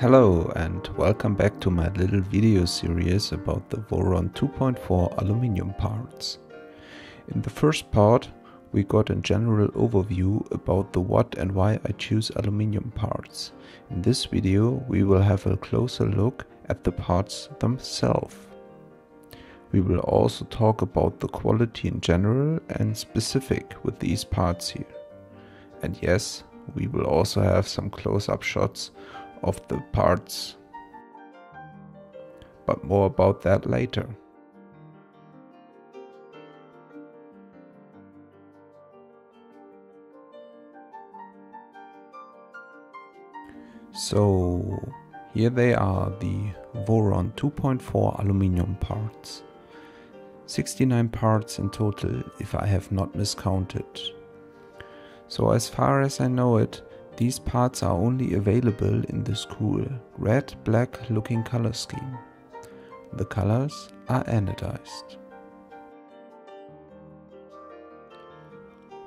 Hello and welcome back to my little video series about the Voron 2.4 aluminium parts. In the first part we got a general overview about the what and why I choose aluminium parts. In this video we will have a closer look at the parts themselves. We will also talk about the quality in general and specific with these parts here. And yes, we will also have some close-up shots of the parts. But more about that later. So here they are the Voron 2.4 aluminium parts. 69 parts in total if I have not miscounted. So as far as I know it, these parts are only available in this cool red-black looking color scheme. The colors are anodized.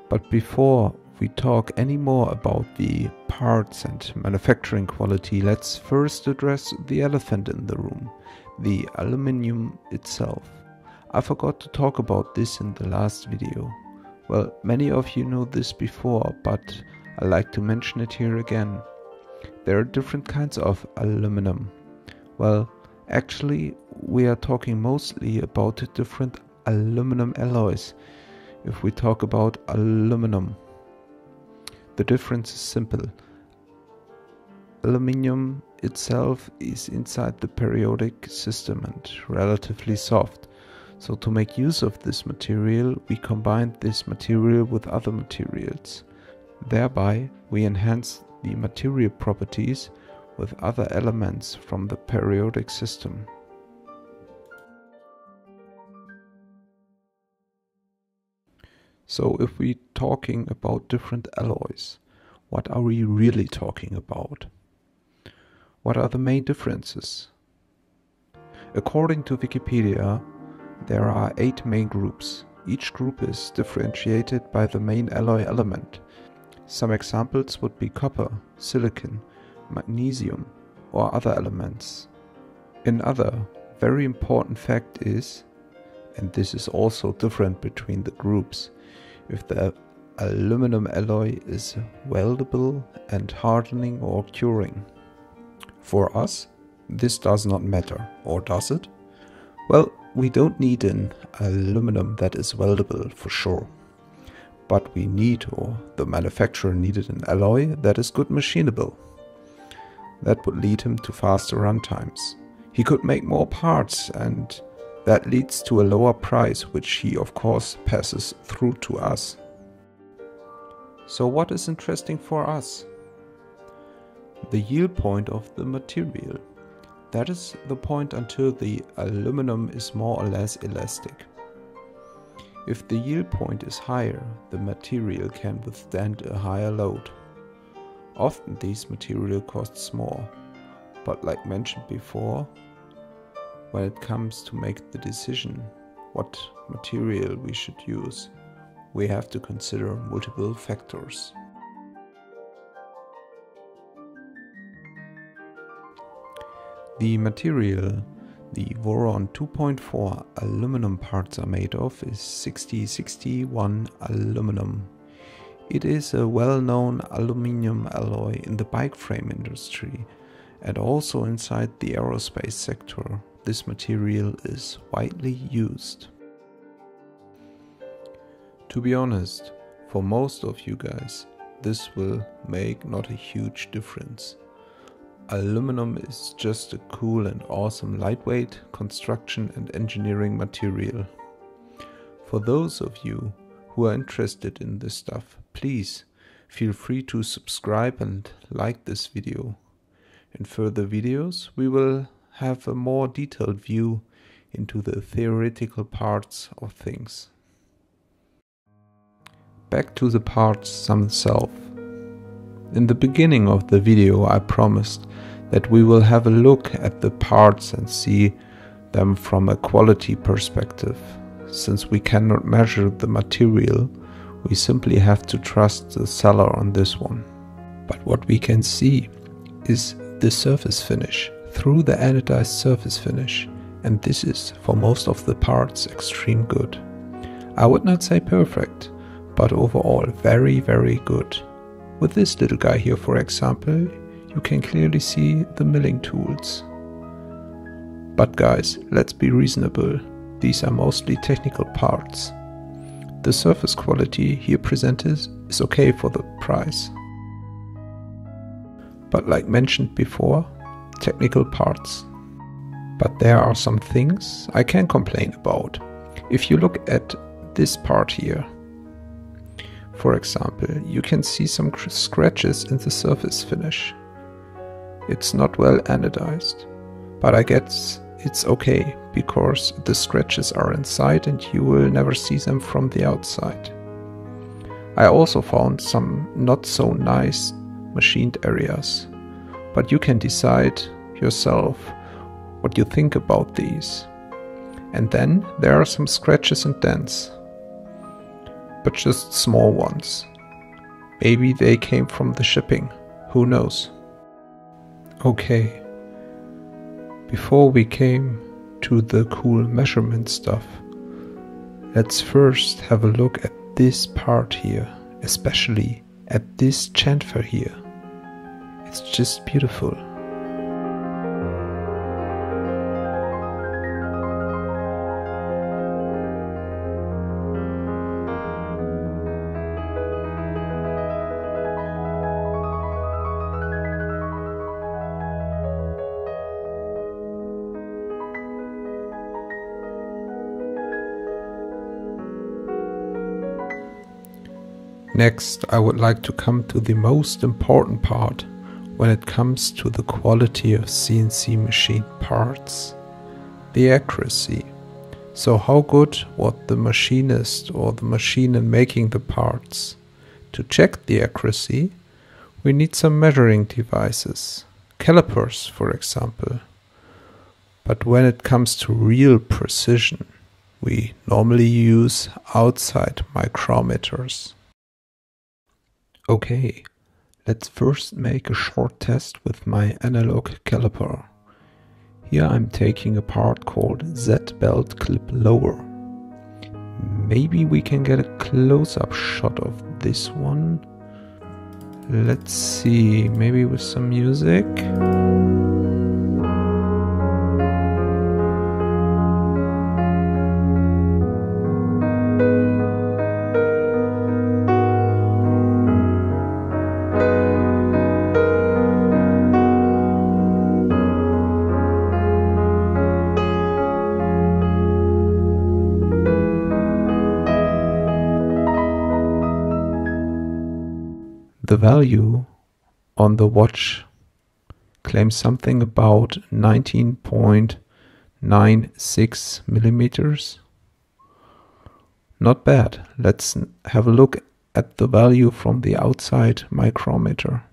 But before we talk any more about the parts and manufacturing quality, let's first address the elephant in the room, the aluminium itself. I forgot to talk about this in the last video. Well, many of you know this before, but I like to mention it here again. There are different kinds of aluminum. Well, actually, we are talking mostly about different aluminum alloys if we talk about aluminum. The difference is simple. Aluminium itself is inside the periodic system and relatively soft. So to make use of this material, we combine this material with other materials. Thereby, we enhance the material properties with other elements from the periodic system. So if we're talking about different alloys, what are we really talking about? What are the main differences? According to Wikipedia, there are eight main groups. Each group is differentiated by the main alloy element some examples would be copper, silicon, magnesium, or other elements. Another very important fact is, and this is also different between the groups, if the aluminum alloy is weldable and hardening or curing. For us, this does not matter, or does it? Well, we don't need an aluminum that is weldable for sure but we need, or the manufacturer needed an alloy that is good machinable. That would lead him to faster run times. He could make more parts and that leads to a lower price which he of course passes through to us. So what is interesting for us? The yield point of the material. That is the point until the aluminum is more or less elastic. If the yield point is higher, the material can withstand a higher load. Often these material costs more, but like mentioned before, when it comes to make the decision what material we should use, we have to consider multiple factors. The material the Voron 2.4 aluminum parts are made of is 6061 aluminum. It is a well-known aluminium alloy in the bike frame industry and also inside the aerospace sector. This material is widely used. To be honest, for most of you guys, this will make not a huge difference. Aluminum is just a cool and awesome lightweight construction and engineering material. For those of you who are interested in this stuff, please feel free to subscribe and like this video. In further videos, we will have a more detailed view into the theoretical parts of things. Back to the parts themselves. In the beginning of the video I promised that we will have a look at the parts and see them from a quality perspective. Since we cannot measure the material, we simply have to trust the seller on this one. But what we can see is the surface finish through the anodized surface finish and this is for most of the parts extreme good. I would not say perfect, but overall very very good. With this little guy here for example, you can clearly see the milling tools. But guys, let's be reasonable, these are mostly technical parts. The surface quality here presented is okay for the price. But like mentioned before, technical parts. But there are some things I can complain about. If you look at this part here, for example, you can see some scratches in the surface finish. It's not well anodized, but I guess it's okay because the scratches are inside and you will never see them from the outside. I also found some not so nice machined areas, but you can decide yourself what you think about these. And then there are some scratches and dents, but just small ones. Maybe they came from the shipping, who knows? Okay, before we came to the cool measurement stuff, let's first have a look at this part here, especially at this chamfer here. It's just beautiful. Next, I would like to come to the most important part when it comes to the quality of CNC machine parts the accuracy. So, how good was the machinist or the machine in making the parts? To check the accuracy, we need some measuring devices, calipers, for example. But when it comes to real precision, we normally use outside micrometers. Okay, let's first make a short test with my analog caliper. Here I'm taking a part called Z-belt clip lower. Maybe we can get a close-up shot of this one. Let's see, maybe with some music. The value on the watch claims something about 19.96 millimeters. Not bad. Let's have a look at the value from the outside micrometer.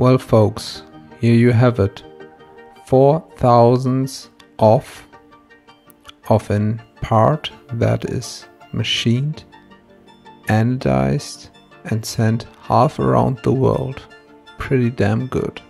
Well, folks, here you have it. Four thousandths off of an part that is machined, anodized, and sent half around the world. Pretty damn good.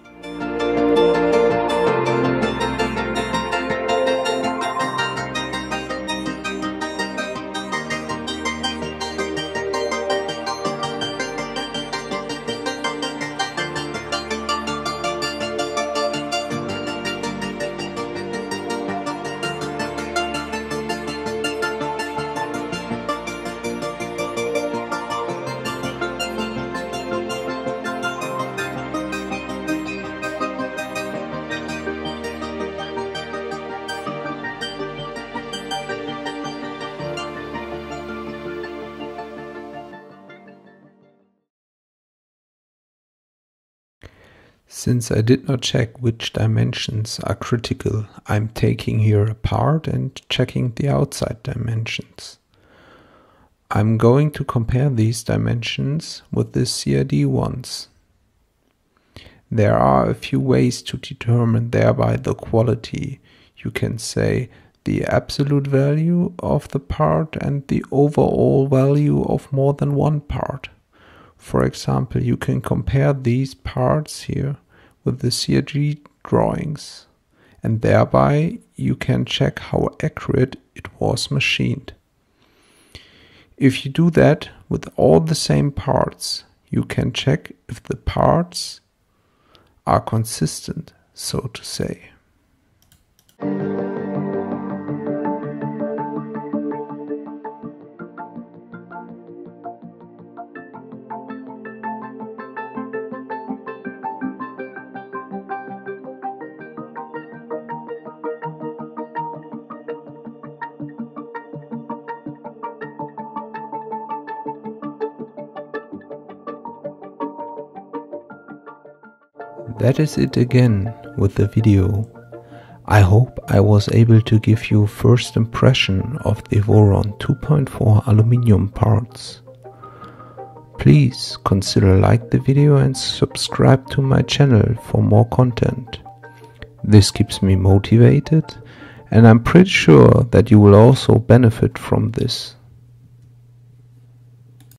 Since I did not check which dimensions are critical, I'm taking here apart and checking the outside dimensions. I'm going to compare these dimensions with the CAD ones. There are a few ways to determine thereby the quality. You can say the absolute value of the part and the overall value of more than one part. For example, you can compare these parts here with the CAD drawings and thereby you can check how accurate it was machined. If you do that with all the same parts, you can check if the parts are consistent, so to say. That is it again with the video. I hope I was able to give you first impression of the Voron 2.4 aluminium parts. Please consider like the video and subscribe to my channel for more content. This keeps me motivated and I'm pretty sure that you will also benefit from this.